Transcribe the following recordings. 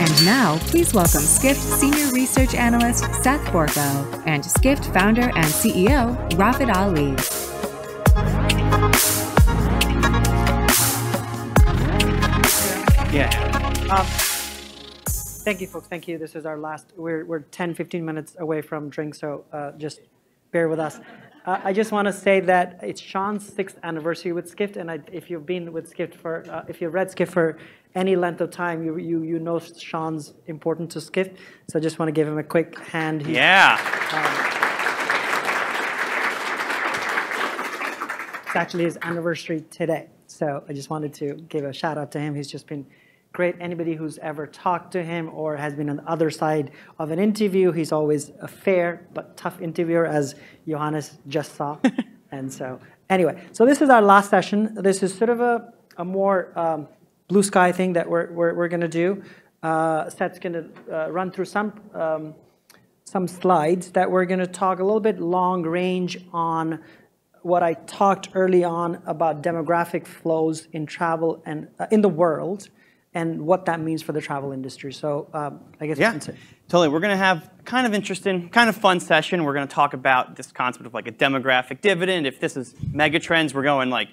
And now, please welcome Skift Senior Research Analyst Seth Borko and Skift Founder and CEO Rafat Ali. Yeah. Um, thank you, folks. Thank you. This is our last. We're, we're 10, 15 minutes away from drink, so uh, just bear with us. Uh, I just want to say that it's Sean's sixth anniversary with Skift, and I, if you've been with Skift for, uh, if you've read Skift for any length of time, you, you, you know Sean's important to Skift, So I just want to give him a quick hand. Yeah. Um, it's actually his anniversary today. So I just wanted to give a shout out to him. He's just been great. Anybody who's ever talked to him or has been on the other side of an interview, he's always a fair but tough interviewer, as Johannes just saw. and so, anyway, so this is our last session. This is sort of a, a more um, blue sky thing that we're, we're, we're going to do. Uh, Seth's going to uh, run through some, um, some slides that we're going to talk a little bit long range on what I talked early on about demographic flows in travel and uh, in the world and what that means for the travel industry. So um, I guess yeah, totally. We're going to have kind of interesting, kind of fun session. We're going to talk about this concept of like a demographic dividend. If this is mega trends, we're going like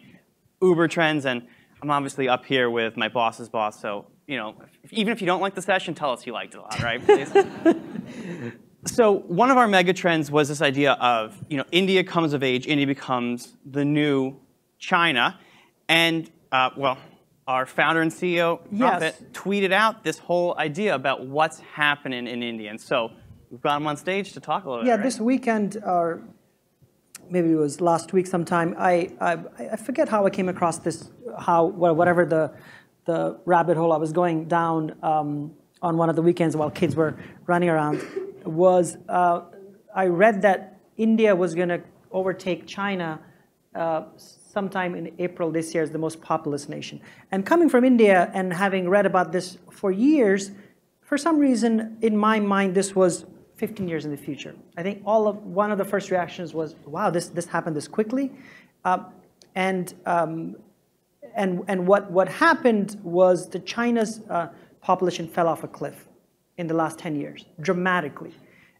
Uber trends, and I'm obviously up here with my boss's boss. So you know, if, even if you don't like the session, tell us you liked it a lot, right? So one of our mega trends was this idea of you know India comes of age, India becomes the new China, and uh, well our founder and CEO, yes. tweeted out this whole idea about what's happening in India. And so we've got him on stage to talk a little yeah, bit. Yeah, this weekend, or maybe it was last week sometime, I, I, I forget how I came across this, how, whatever the, the rabbit hole I was going down um, on one of the weekends while kids were running around, was uh, I read that India was going to overtake China uh, sometime in April this year as the most populous nation. And coming from India and having read about this for years, for some reason, in my mind, this was 15 years in the future. I think all of one of the first reactions was, "Wow, this this happened this quickly," uh, and um, and and what what happened was the China's uh, population fell off a cliff in the last 10 years dramatically,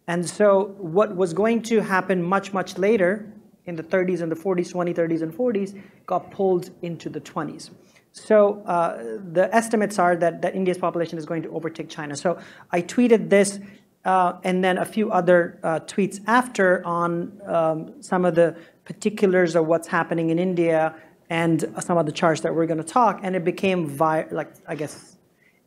and so what was going to happen much much later in the 30s and the 40s, 20s, 30s, and 40s, got pulled into the 20s. So uh, the estimates are that, that India's population is going to overtake China. So I tweeted this uh, and then a few other uh, tweets after on um, some of the particulars of what's happening in India and some of the charts that we're going to talk. And it became, vi- like, I guess,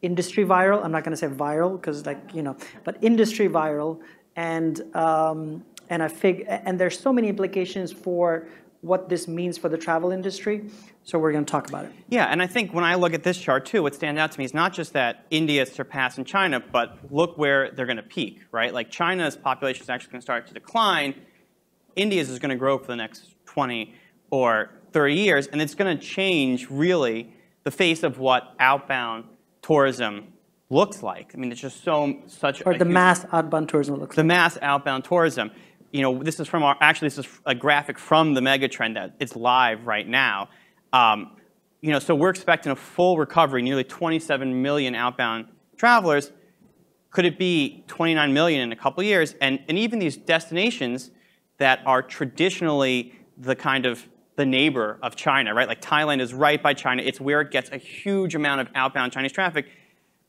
industry viral. I'm not going to say viral because, like, you know, but industry viral. And um, and I fig and there's so many implications for what this means for the travel industry. So we're going to talk about it. Yeah, and I think when I look at this chart too, what stands out to me is not just that India is surpassing China, but look where they're going to peak, right? Like China's population is actually going to start to decline. India's is going to grow for the next 20 or 30 years, and it's going to change really the face of what outbound tourism looks like. I mean, it's just so such. Or the mass outbound tourism looks. The like. mass outbound tourism you know, this is from our, actually this is a graphic from the megatrend that it's live right now. Um, you know, so we're expecting a full recovery, nearly 27 million outbound travelers. Could it be 29 million in a couple years? And, and even these destinations that are traditionally the kind of the neighbor of China, right? Like Thailand is right by China. It's where it gets a huge amount of outbound Chinese traffic.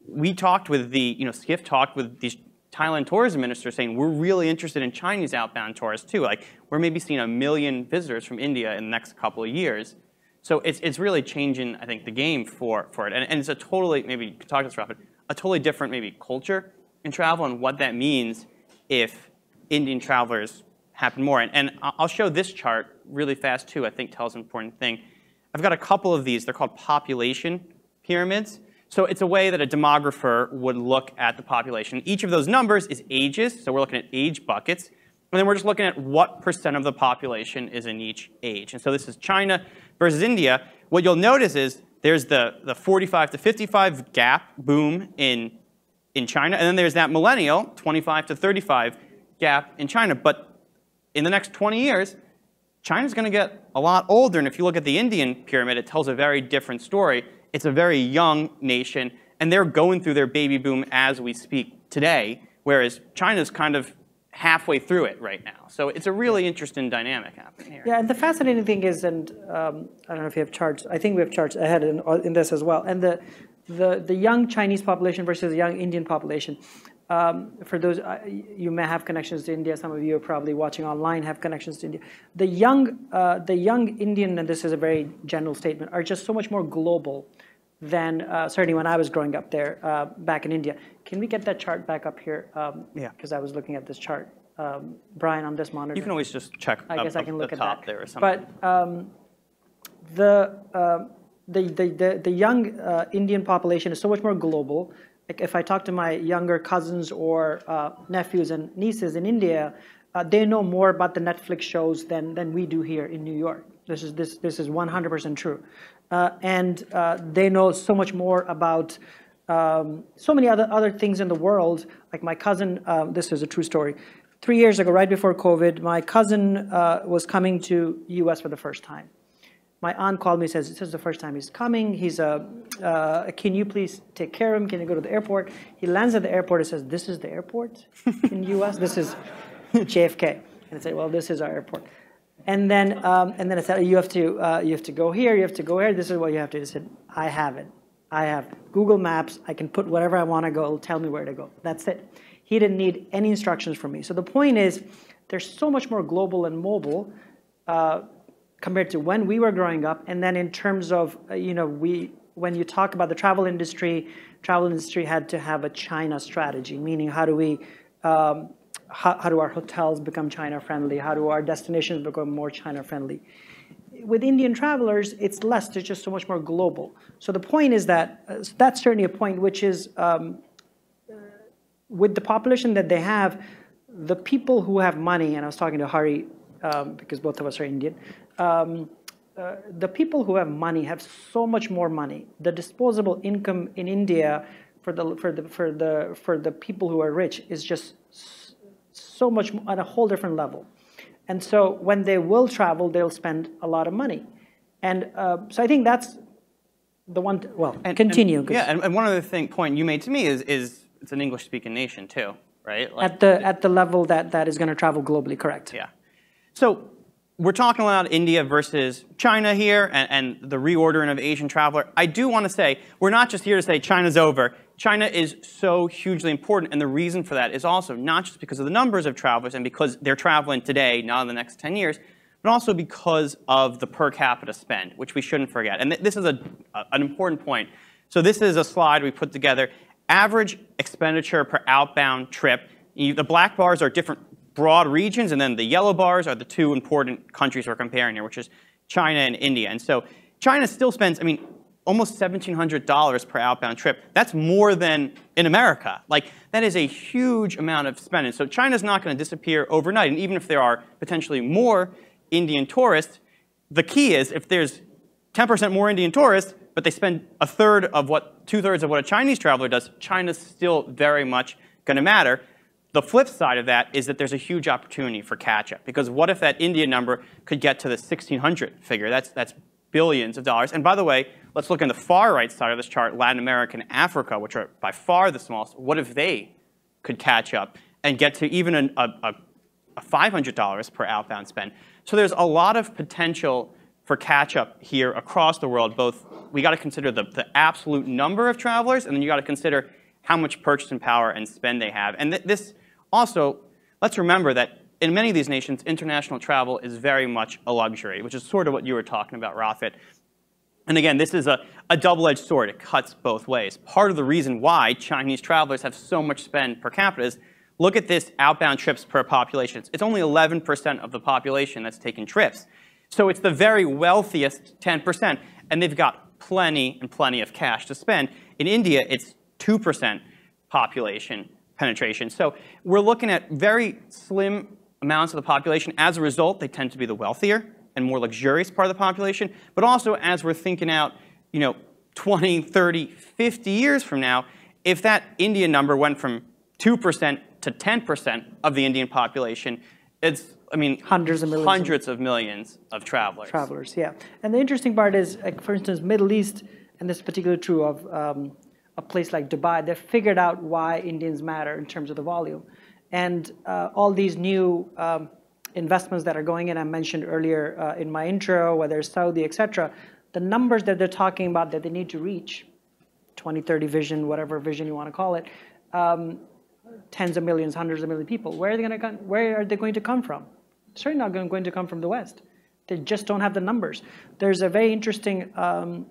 We talked with the, you know, Skift talked with these Thailand tourism minister saying we're really interested in Chinese outbound tourists too. Like we're maybe seeing a million visitors from India in the next couple of years. So it's, it's really changing, I think, the game for, for it. And, and it's a totally, maybe you could talk to us, Rafat, a totally different maybe culture in travel and what that means if Indian travelers happen more. And, and I'll show this chart really fast too, I think tells an important thing. I've got a couple of these. They're called population pyramids. So it's a way that a demographer would look at the population. Each of those numbers is ages, so we're looking at age buckets. And then we're just looking at what percent of the population is in each age. And so this is China versus India. What you'll notice is there's the, the 45 to 55 gap boom in, in China, and then there's that millennial 25 to 35 gap in China. But in the next 20 years, China's going to get a lot older. And if you look at the Indian pyramid, it tells a very different story it's a very young nation, and they're going through their baby boom as we speak today, whereas China's kind of halfway through it right now. So it's a really interesting dynamic happening here. Yeah, and the fascinating thing is, and um, I don't know if you have charts. I think we have charts ahead in, in this as well. And the the the young Chinese population versus the young Indian population. Um, for those, uh, you may have connections to India. Some of you are probably watching online have connections to India. The young, uh, the young Indian, and this is a very general statement, are just so much more global than uh, certainly when I was growing up there uh, back in India. Can we get that chart back up here? Um, Yeah. Because I was looking at this chart, um, Brian, on this monitor. You can always just check I up, guess I can the look at top that. there or something. But um, the, uh, the, the, the, the young uh, Indian population is so much more global. Like if I talk to my younger cousins or uh, nephews and nieces in India, uh, they know more about the Netflix shows than, than we do here in New York. This is, this, this is 100% true. Uh, and uh, they know so much more about um, so many other, other things in the world. Like my cousin, um, this is a true story. Three years ago, right before COVID, my cousin uh, was coming to US for the first time. My aunt called me says, this is the first time he's coming. He's a, uh, can you please take care of him? Can you go to the airport? He lands at the airport and says, this is the airport in US? This is JFK. And I said, well, this is our airport. And then, um, and then I said, you have to, uh, you have to go here, you have to go here, this is what you have to do. He said, I have it. I have Google Maps, I can put wherever I want to go, it'll tell me where to go. That's it. He didn't need any instructions from me. So the point is, there's so much more global and mobile uh, compared to when we were growing up. And then in terms of, uh, you know, we, when you talk about the travel industry, travel industry had to have a China strategy, meaning how do we, um, how, how do our hotels become China friendly? How do our destinations become more China friendly? With Indian travelers, it's less, they're just so much more global. So the point is that, uh, that's certainly a point which is, um, with the population that they have, the people who have money, and I was talking to Hari, um, because both of us are Indian, um, uh, the people who have money have so much more money. The disposable income in India for the, for the, for the, for the people who are rich is just so much on a whole different level. And so when they will travel, they'll spend a lot of money. And uh, so I think that's the one, well, And- continue. and- yeah, and, and one other thing, point you made to me is, is it's an English-speaking nation too, right? Like, At the, at the level that, that is going to travel globally, correct? Yeah. So we're talking about India versus China here and, and the reordering of Asian traveler. I do want to say, we're not just here to say China's over. China is so hugely important, and the reason for that is also not just because of the numbers of travelers and because they're traveling today, not in the next 10 years, but also because of the per capita spend, which we shouldn't forget. And th- this is a, a- an important point. So this is a slide we put together. Average expenditure per outbound trip. You- the black bars are different broad regions, and then the yellow bars are the two important countries we're comparing here, which is China and India. And so China still spends, I mean, almost $1,700 per outbound trip. That's more than in America. Like, that is a huge amount of spending. So China's not going to disappear overnight. And even if there are potentially more Indian tourists, the key is if there's 10% more Indian tourists, but they spend a third of what, two thirds of what a Chinese traveler does, China's still very much going to matter. The flip side of that is that there's a huge opportunity for catch up. Because what if that India number could get to the 1600 figure? That's, that's billions of dollars. And by the way, let's look on the far right side of this chart, Latin America and Africa, which are by far the smallest. What if they could catch up and get to even an, a, a, a $500 per outbound spend? So there's a lot of potential for catch up here across the world. Both we got to consider the, the absolute number of travelers, and then you got to consider how much purchasing power and spend they have. And th- this also, let's remember that in many of these nations, international travel is very much a luxury, which is sort of what you were talking about, Rafat. And again, this is a, a double-edged sword. It cuts both ways. Part of the reason why Chinese travelers have so much spend per capita is look at this outbound trips per population. It's, only 11% of the population that's taking trips. So it's the very wealthiest 10%, and they've got plenty and plenty of cash to spend. In India, it's 2% population penetration. So we're looking at very slim amounts of the population. As a result, they tend to be the wealthier and more luxurious part of the population. But also, as we're thinking out, you know, 20, 30, 50 years from now, if that Indian number went from 2% to 10% of the Indian population, it's, I mean, Hundreds of millions of- hundreds of millions of travelers. travelers, yeah. And the interesting part is, like, for instance, Middle East, and this is particularly true of, um, a place like Dubai, they've figured out why Indians matter in terms of the volume. And uh, all these new um, investments that are going in, I mentioned earlier uh, in my intro, whether it's Saudi, et cetera, the numbers that they're talking about that they need to reach, 2030 vision, whatever vision you want to call it, um, tens of millions, hundreds of millions of people, where are they going to come, where are they going to come from? Certainly not going to come from the West. They just don't have the numbers. There's a very interesting um,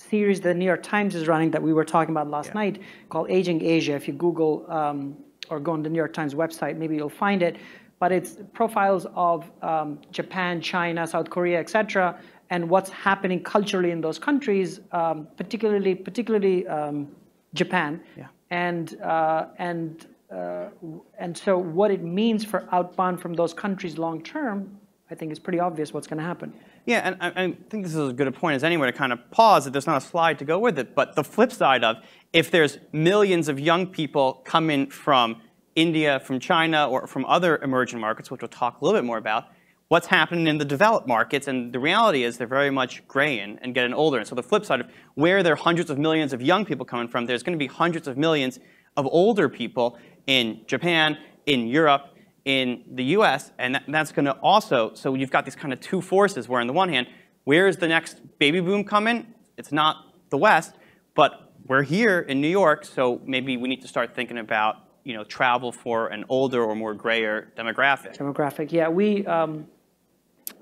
series the New York Times is running that we were talking about last yeah. night called Aging Asia. If you Google um, or go on the New York Times website, maybe you'll find it. But it's profiles of um, Japan, China, South Korea, et cetera, and what's happening culturally in those countries, um, particularly particularly um, Japan. Yeah. And uh, and uh, and so what it means for outbound from those countries long term, I think is pretty obvious what's going to happen. Yeah, and I, I, think this is as good a point as anywhere to kind of pause that there's not a slide to go with it. But the flip side of if there's millions of young people coming from India, from China, or from other emerging markets, which we'll talk a little bit more about, what's happening in the developed markets. And the reality is they're very much graying and getting older. And so the flip side of where there are hundreds of millions of young people coming from, there's going to be hundreds of millions of older people in Japan, in Europe, in the US, and that's going to also, so you've got these kind of two forces where on the one hand, where is the next baby boom coming? It's not the West, but we're here in New York, so maybe we need to start thinking about you know, travel for an older or more grayer demographic. Demographic, yeah. We, um,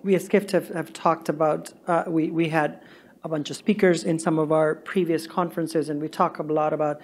we at Skift have, have talked about, uh, we, we had a bunch of speakers in some of our previous conferences, and we talk a lot about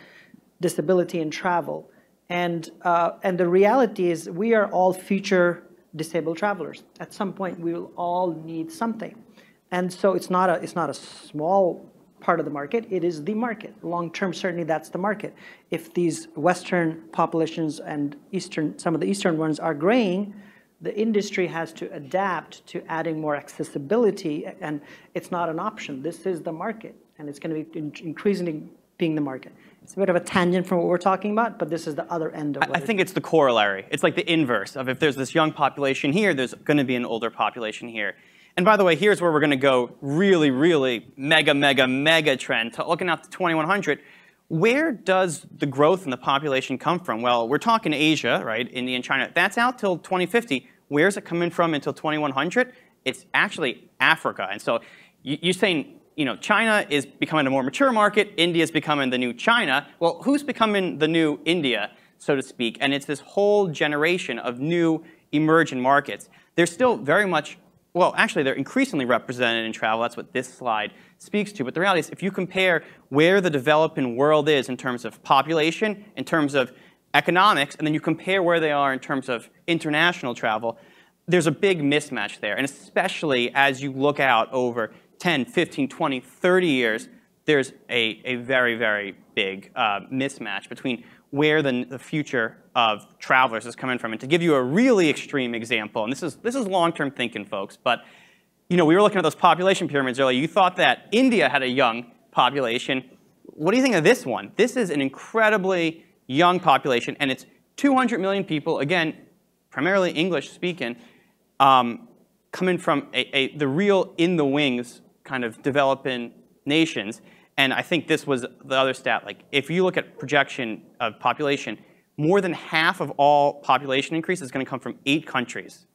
disability and travel. And, uh, and the reality is we are all future disabled travelers. At some point, we will all need something. And so it's not a, it's not a small part of the market, it is the market. Long term, certainly that's the market. If these Western populations and Eastern, some of the Eastern ones are graying, the industry has to adapt to adding more accessibility, and it's not an option. This is the market, and it's going to be increasingly being the market. It's a bit of a tangent from what we're talking about, but this is the other end of I, I think it's the corollary. It's like the inverse of if there's this young population here, there's going to be an older population here. And by the way, here's where we're going to go really, really mega, mega, mega trend. To looking out to 2100, where does the growth in the population come from? Well, we're talking Asia, right? India and China. That's out till 2050. Where's it coming from until 2100? It's actually Africa. And so you're saying you know, China is becoming a more mature market, India is becoming the new China. Well, who's becoming the new India, so to speak? And it's this whole generation of new emerging markets. They're still very much, well, actually, they're increasingly represented in travel. That's what this slide speaks to. But the reality is, if you compare where the developing world is in terms of population, in terms of economics, and then you compare where they are in terms of international travel, there's a big mismatch there. And especially as you look out over 10, 15, 20, 30 years, there's a, a very, very big uh, mismatch between where the, the future of travelers is coming from. And to give you a really extreme example, and this is, this is long-term thinking, folks, but you know, we were looking at those population pyramids earlier. You thought that India had a young population. What do you think of this one? This is an incredibly young population, and it's 200 million people, again, primarily English speaking, um, coming from a, a, the real in the wings kind of developing nations. And I think this was the other stat. Like, if you look at projection of population, more than half of all population increase is going to come from eight countries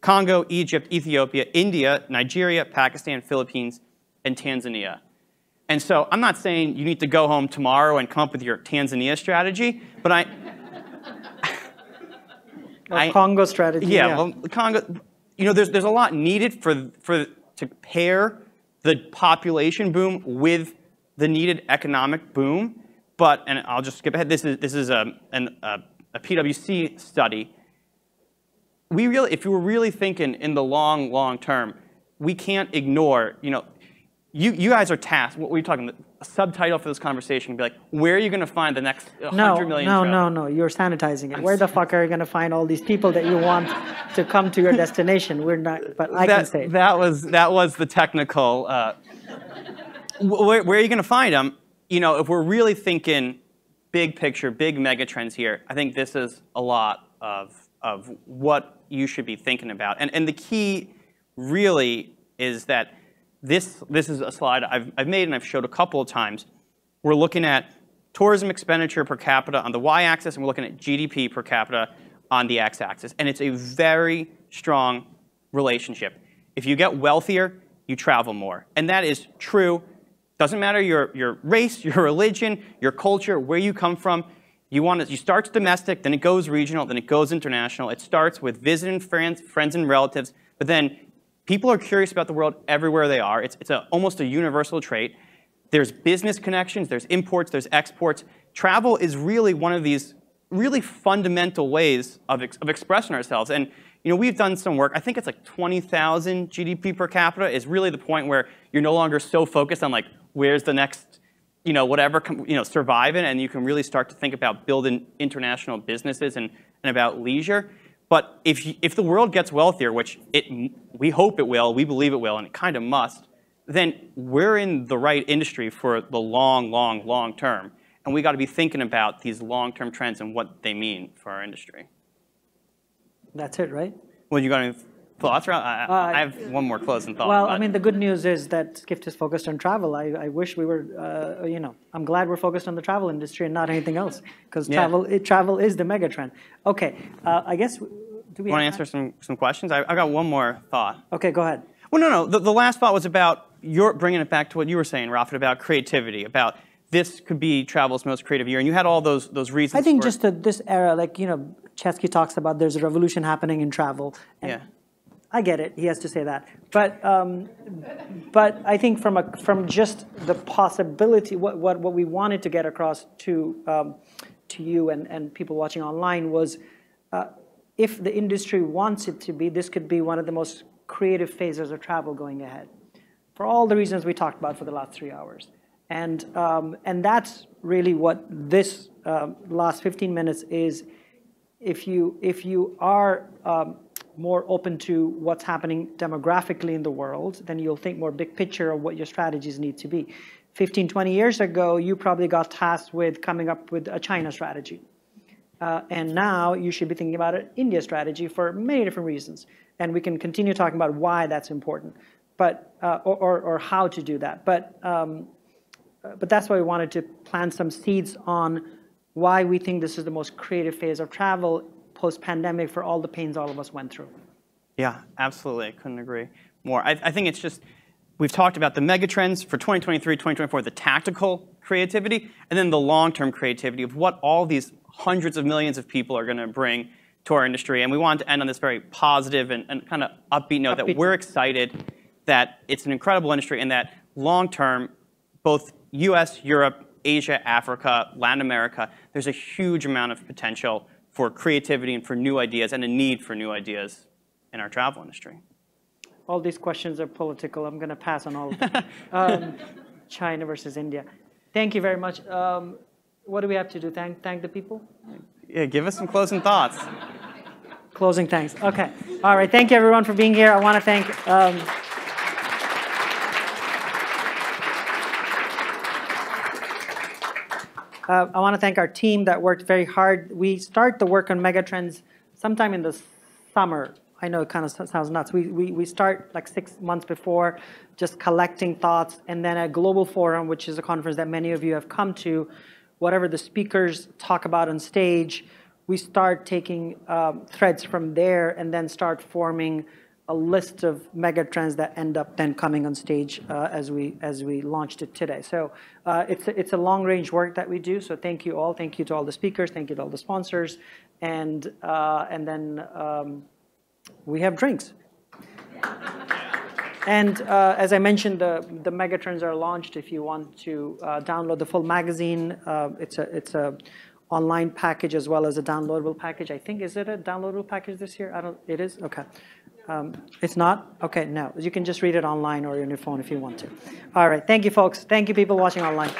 Congo, Egypt, Ethiopia, India, Nigeria, Pakistan, Philippines, and Tanzania. And so I'm not saying you need to go home tomorrow and come up with your Tanzania strategy, but I. I Congo strategy. Yeah, yeah, well, Congo. You know, there's there's a lot needed for for to pair the population boom with the needed economic boom. But, and I'll just skip ahead, this is, this is a, an, a, a PwC study. We really, if you were really thinking in the long, long term, we can't ignore, you know, you, you guys are tasked, what were you talking, a subtitle for this conversation would be like, where are you going to find the next 100 no, million No, no, no, you're sanitizing it. Where the fuck are you going to find all these people that you want to come to your destination? We're not, but I that, can say. That was, that was the technical, uh, where, where, are you going to find them? You know, if we're really thinking big picture, big mega trends here, I think this is a lot of, of what you should be thinking about. And, and the key really is that this, this is a slide I've, I've made and I've showed a couple of times. We're looking at tourism expenditure per capita on the y-axis, and we're looking at GDP per capita on the x-axis. And it's a very strong relationship. If you get wealthier, you travel more. And that is true. Doesn't matter your, your race, your religion, your culture, where you come from. You want to, you start domestic, then it goes regional, then it goes international. It starts with visiting friends, friends and relatives, but then people are curious about the world everywhere they are. It's, it's a, almost a universal trait. There's business connections, there's imports, there's exports. Travel is really one of these really fundamental ways of, ex of expressing ourselves. And you know, we've done some work. I think it's like 20,000 GDP per capita is really the point where you're no longer so focused on like, where's the next, you know, whatever, you know, surviving, and you can really start to think about building international businesses and, and about leisure. But if, you, if the world gets wealthier, which it, we hope it will, we believe it will, and it kind of must, then we're in the right industry for the long, long, long term. And we got to be thinking about these long-term trends and what they mean for our industry. That's it, right? Well, you got any thoughts? Around? I, uh, I have one more closing thought. Well, I mean, the good news is that Skift is focused on travel. I, I wish we were, uh, you know, I'm glad we're focused on the travel industry and not anything else, because yeah. travel, it, travel is the megatrend. Okay, uh, I guess. Do we want to answer some some questions? I, I got one more thought. Okay, go ahead. Well, no, no. The, the last thought was about your bringing it back to what you were saying, Rafat, about creativity, about this could be travel's most creative year, and you had all those those reasons. I think just this era, like you know, Chesky talks about there's a revolution happening in travel. yeah. I get it. He has to say that, but um, but I think from a from just the possibility, what what what we wanted to get across to um, to you and and people watching online was, uh, if the industry wants it to be, this could be one of the most creative phases of travel going ahead, for all the reasons we talked about for the last three hours, and um, and that's really what this uh, last 15 minutes is. If you, if you are um, more open to what's happening demographically in the world, then you'll think more big picture of what your strategies need to be. 15, 20 years ago, you probably got tasked with coming up with a China strategy. Uh, and now you should be thinking about an India strategy for many different reasons. And we can continue talking about why that's important, but, uh, or, or, or, how to do that. But, um, but that's why we wanted to plant some seeds on why we think this is the most creative phase of travel post-pandemic for all the pains all of us went through. Yeah, absolutely. I couldn't agree more. I, I think it's just, we've talked about the megatrends for 2023, 2024, the tactical creativity, and then the long-term creativity of what all these hundreds of millions of people are going to bring to our industry. And we wanted to end on this very positive and, and kind of upbeat note upbeat. that we're excited that it's an incredible industry and that long-term, both US, Europe, Asia, Africa, Latin America, there's a huge amount of potential for creativity and for new ideas and a need for new ideas in our travel industry. All these questions are political. I'm going to pass on all of them. um, China versus India. Thank you very much. Um, what do we have to do? Thank, thank the people? Yeah, give us some closing thoughts. Closing thanks. Okay. All right. Thank you, everyone, for being here. I want to thank. Um, Uh, I want to thank our team that worked very hard. We start the work on megatrends sometime in the summer. I know it kind of sounds nuts. We, we, we start like six months before, just collecting thoughts, and then a global forum, which is a conference that many of you have come to, whatever the speakers talk about on stage, we start taking um, threads from there and then start forming a list of mega trends that end up then coming on stage uh, as we as we launched it today. So uh, it's a, it's a long range work that we do. So thank you all. Thank you to all the speakers. Thank you to all the sponsors, and uh, and then um, we have drinks. And uh, as I mentioned, the the megatrends are launched. If you want to uh, download the full magazine, uh, it's a it's a online package as well as a downloadable package. I think is it a downloadable package this year? I don't. It is okay. Um, it's not? Okay, no. You can just read it online or on your phone if you want to. All right. Thank you, folks. Thank you, people watching online.